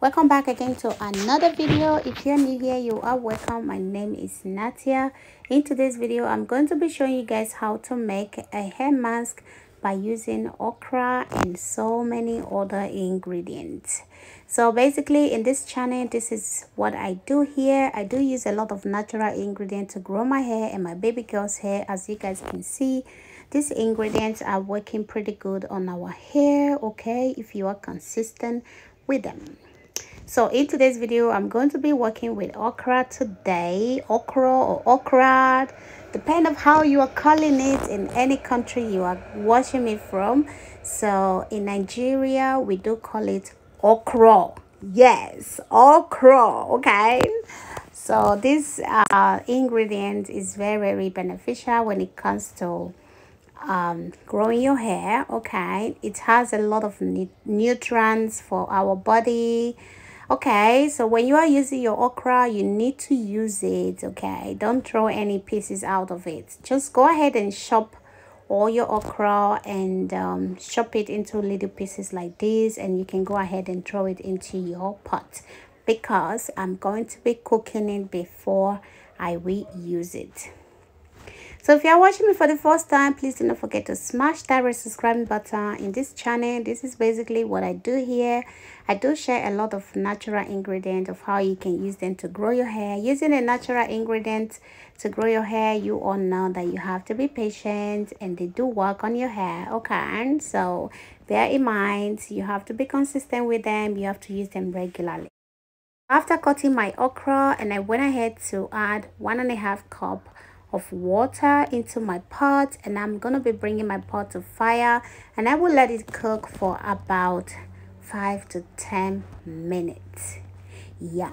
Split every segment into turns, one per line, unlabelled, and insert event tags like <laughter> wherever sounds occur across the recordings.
welcome back again to another video. If you're new here you are welcome. My name is natia. In today's video i'm going to be showing you guys how to make a hair mask by using okra and so many other ingredients. So basically in this channel this is what i do here. I do use a lot of natural ingredients to grow my hair and my baby girl's hair. As you guys can see these ingredients are working pretty good on our hair okay if you are consistent with them so in today's video i'm going to be working with okra today. Okra or okra depend of how you are calling it in any country you are watching me from. So in nigeria we do call it okra. Yes okra okay? So this uh ingredient is very very beneficial when it comes to um, growing your hair okay? It has a lot of nutrients for our body okay so when you are using your okra you need to use it okay? Don't throw any pieces out of it. Just go ahead and chop all your okra and um, chop it into little pieces like this and you can go ahead and throw it into your pot. Because I'm going to be cooking it before I reuse it so if you are watching me for the first time please do not forget to smash that red subscribing button in this channel. This is basically what i do here. I do share a lot of natural ingredients of how you can use them to grow your hair. Using a natural ingredient to grow your hair you all know that you have to be patient and they do work on your hair okay? And so bear in mind you have to be consistent with them. You have to use them regularly. After cutting my okra and i went ahead to add one and a half cup of water into my pot and I'm going to be bringing my pot to fire and I will let it cook for about 5 to 10 minutes. Yeah.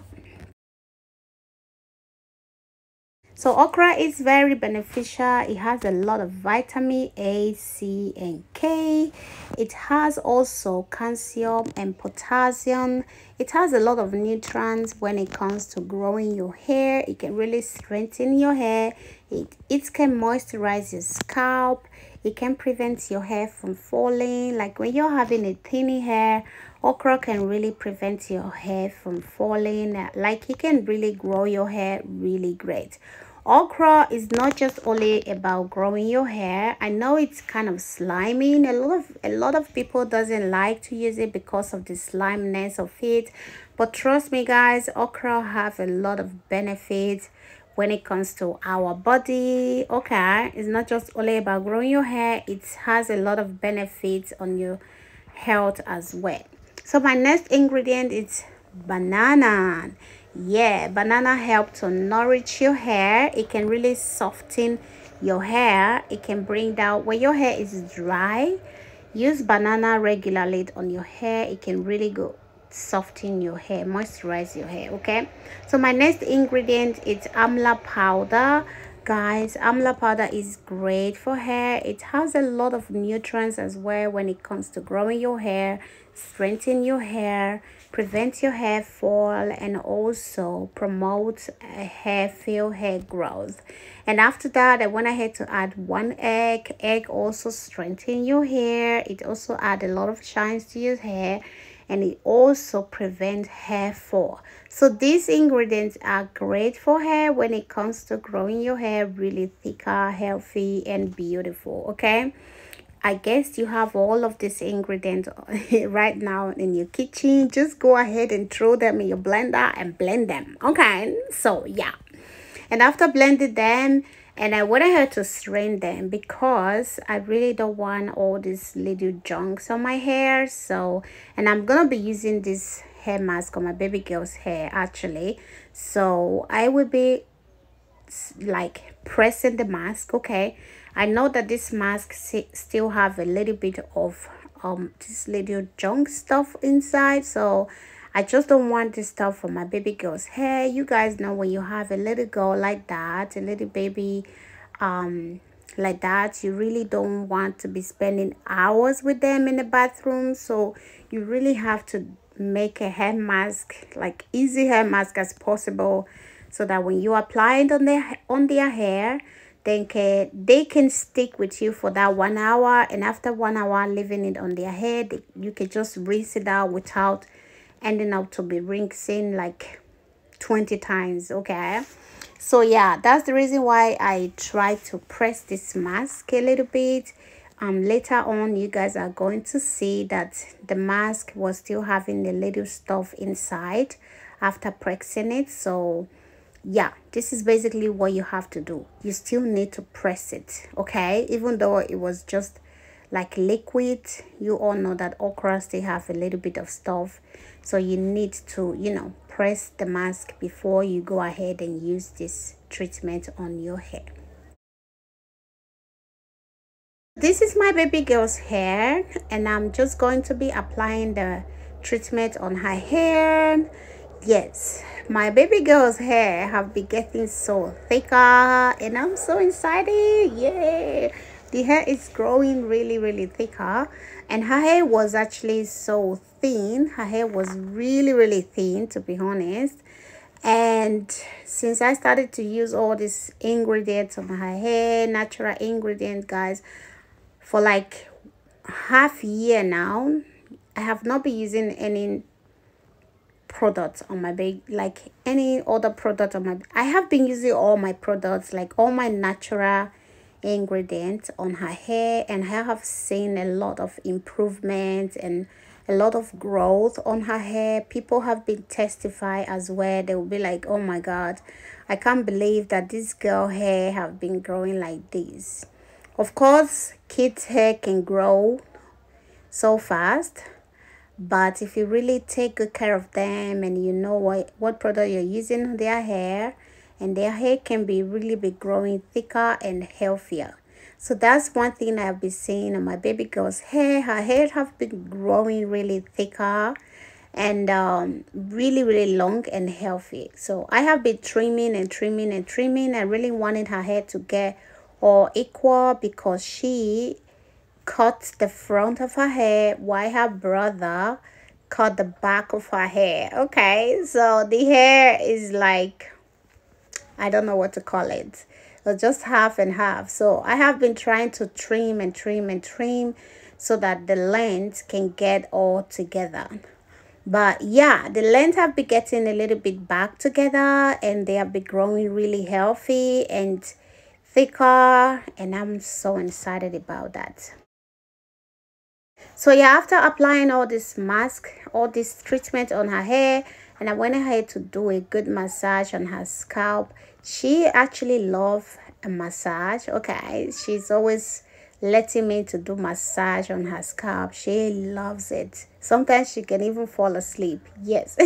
So okra is very beneficial. It has a lot of vitamin A, C, and K. It has also calcium and potassium. It has a lot of nutrients when it comes to growing your hair. It can really strengthen your hair. It, it can moisturize your scalp. It can prevent your hair from falling. Like when you're having a thinny hair, okra can really prevent your hair from falling. Like it can really grow your hair really great okra is not just only about growing your hair. I know it's kind of slimy a lot of a lot of people doesn't like to use it because of the slimeness of it. But trust me guys okra have a lot of benefits when it comes to our body. Okay it's not just only about growing your hair it has a lot of benefits on your health as well. So my next ingredient is banana yeah banana help to nourish your hair. It can really soften your hair. It can bring down when your hair is dry use banana regularly on your hair. It can really go soften your hair moisturize your hair okay? So my next ingredient is amla powder guys amla powder is great for hair. It has a lot of nutrients as well when it comes to growing your hair strengthen your hair prevent your hair fall and also promote a hair fill hair growth. And after that i went ahead to add one egg. Egg also strengthen your hair. It also add a lot of shines to your hair and it also prevents hair fall so these ingredients are great for hair when it comes to growing your hair really thicker healthy and beautiful okay I guess you have all of these ingredients <laughs> right now in your kitchen. Just go ahead and throw them in your blender and blend them. Okay, so yeah. And after blending them, and I went ahead to strain them because I really don't want all these little junks on my hair. So, and I'm to be using this hair mask on my baby girl's hair actually. So I will be like pressing the mask, okay? I know that this mask still have a little bit of um this little junk stuff inside so I just don't want this stuff for my baby girl's. Hair you guys know when you have a little girl like that a little baby um like that you really don't want to be spending hours with them in the bathroom. So you really have to make a hair mask like easy hair mask as possible so that when you apply it on their on their hair then can, they can stick with you for that one hour. And after one hour leaving it on their head you can just rinse it out without ending up to be rinsing like 20 times okay? So yeah that's the reason why i try to press this mask a little bit. Um later on you guys are going to see that the mask was still having a little stuff inside after pressing it. So yeah this is basically what you have to do. You still need to press it okay? Even though it was just like liquid you all know that okra still have a little bit of stuff. So you need to you know press the mask before you go ahead and use this treatment on your hair. This is my baby girl's hair and i'm just going to be applying the treatment on her hair. Yes my baby girl's hair have been getting so thicker and i'm so excited yeah the hair is growing really really thicker. And her hair was actually so thin. Her hair was really really thin to be honest. And since i started to use all these ingredients on her hair natural ingredients guys for like half year now i have not been using any products on my baby like any other product on my i have been using all my products like all my natural ingredients on her hair and I have seen a lot of improvement and a lot of growth on her hair. People have been testify as well. They will be like oh my god i can't believe that this girl hair have been growing like this. Of course kids hair can grow so fast but if you really take good care of them and you know what what product you're using on their hair and their hair can be really be growing thicker and healthier. So that's one thing i've been seeing on my baby girl's hair. Her hair have been growing really thicker and um, really really long and healthy. So i have been trimming and trimming and trimming. I really wanted her hair to get all equal because she cut the front of her hair while her brother cut the back of her hair. Okay so the hair is like I don't know what to call it. It's just half and half. So I have been trying to trim and trim and trim so that the length can get all together. But yeah, the length have been getting a little bit back together and they have been growing really healthy and thicker and I'm so excited about that. So yeah, after applying all this mask, all this treatment on her hair, and I went ahead to do a good massage on her scalp. She actually loves a massage. Okay, she's always letting me to do massage on her scalp. She loves it. Sometimes she can even fall asleep. Yes,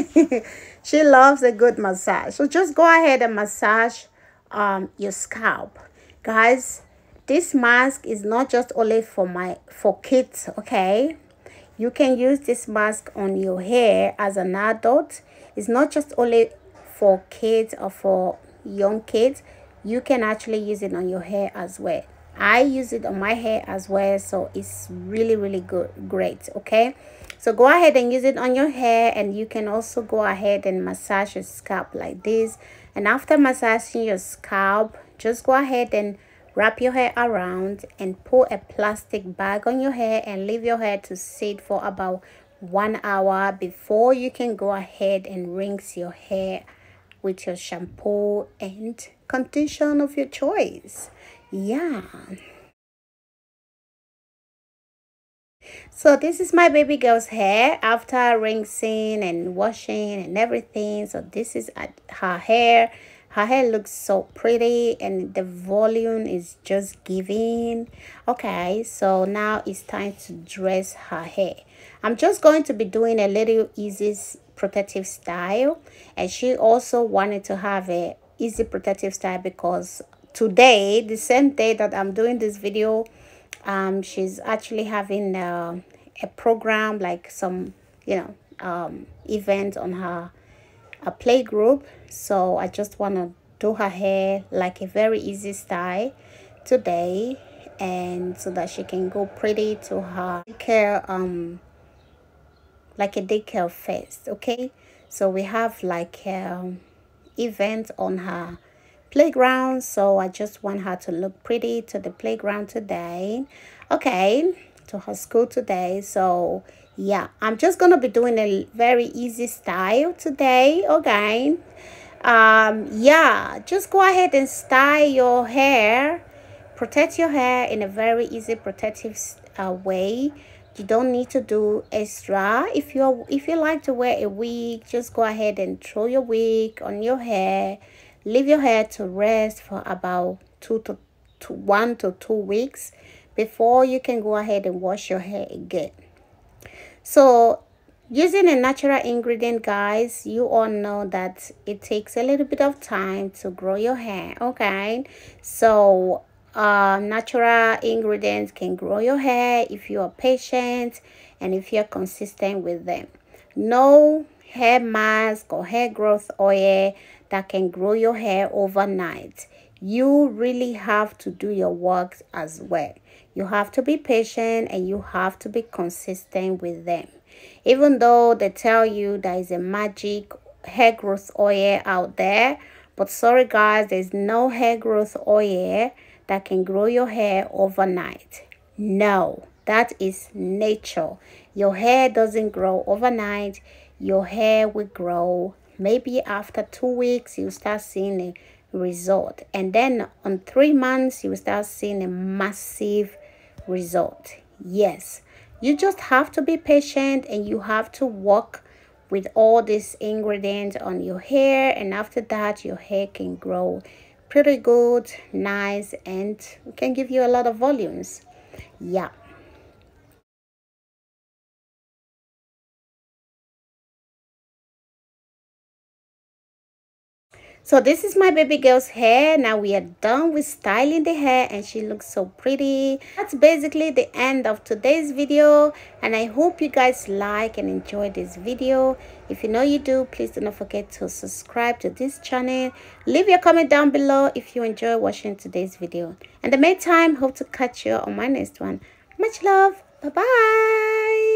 <laughs> she loves a good massage. So just go ahead and massage um your scalp, guys. This mask is not just only for my for kids. Okay, you can use this mask on your hair as an adult. It's not just only for kids or for young kids. You can actually use it on your hair as well. I use it on my hair as well so it's really really good great okay? So go ahead and use it on your hair and you can also go ahead and massage your scalp like this. And after massaging your scalp just go ahead and wrap your hair around and put a plastic bag on your hair and leave your hair to sit for about one hour before you can go ahead and rinse your hair with your shampoo and conditioner of your choice. Yeah. So this is my baby girl's hair after rinsing and washing and everything. So this is her hair her hair looks so pretty and the volume is just giving. Okay so now it's time to dress her hair. I'm just going to be doing a little easy protective style. And she also wanted to have a easy protective style because today the same day that i'm doing this video um she's actually having uh, a program like some you know um event on her a play group so i just want to do her hair like a very easy style today and so that she can go pretty to her care um like a daycare first okay? So we have like um event on her playground so i just want her to look pretty to the playground today okay to her school today. So yeah i'm just gonna be doing a very easy style today okay? Um yeah just go ahead and style your hair. Protect your hair in a very easy protective uh, way. You don't need to do extra. If you're if you like to wear a wig just go ahead and throw your wig on your hair. Leave your hair to rest for about two to, to one to two weeks before you can go ahead and wash your hair again so using a natural ingredient guys you all know that it takes a little bit of time to grow your hair okay? So uh, natural ingredients can grow your hair if you are patient and if you're consistent with them. No hair mask or hair growth oil that can grow your hair overnight you really have to do your work as well. You have to be patient and you have to be consistent with them. Even though they tell you there is a magic hair growth oil out there but sorry guys there's no hair growth oil that can grow your hair overnight. No that is nature. Your hair doesn't grow overnight. Your hair will grow. Maybe after two weeks you start seeing a result. And then on three months you start seeing a massive result. Yes you just have to be patient and you have to work with all these ingredients on your hair. And after that your hair can grow pretty good nice and can give you a lot of volumes. Yeah so this is my baby girl's hair. Now we are done with styling the hair and she looks so pretty. That's basically the end of today's video and i hope you guys like and enjoy this video. If you know you do please do not forget to subscribe to this channel. Leave your comment down below if you enjoy watching today's video. And the meantime hope to catch you on my next one. Much love. Bye bye